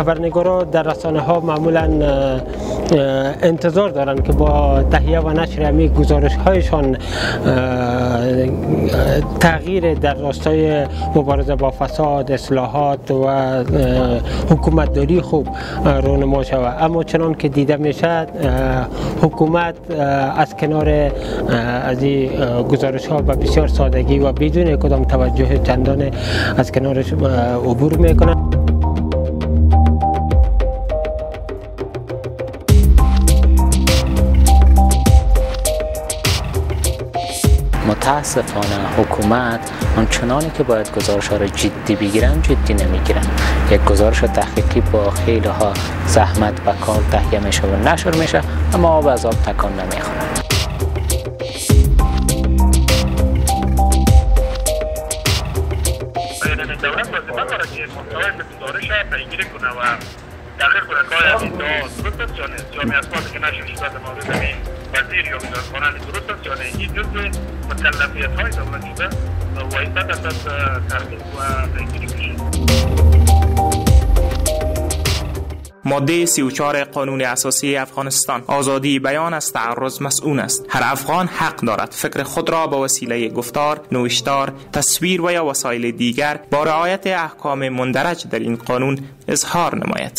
خبرنگارا در رسانه ها معمولا انتظار دارند که با تهیه و نشر امی گزارش هایشان تغییر در راستای مبارزه با فساد اصلاحات و حکومت داری خوب رونما شود. اما چنان که دیده میشه حکومت از کنار از این گزارش ها به بسیار سادگی و بدون کدام توجه چندان از کنارش عبور می‌کنه متاسفانه حکومت آنچنانی که باید گزارش ها را جدی بگیرن جدی نمی‌گیرن. یک گزارش تحقیقی با خیلی ها زحمت و کار تهیه میشه و نشر میشه اما آب از آب تکان همین وزیر یا وزارتخانه درست است. یا نه این جزء مکلفیت های دولت شده بعد از تحقیق و پیگیری ماده 34 قانون اساسی افغانستان. آزادی بیان از تعرض مسئول است. هر افغان حق دارد فکر خود را به وسیله گفتار نوشتار تصویر و یا وسایل دیگر با رعایت احکام مندرج در این قانون اظهار نماید.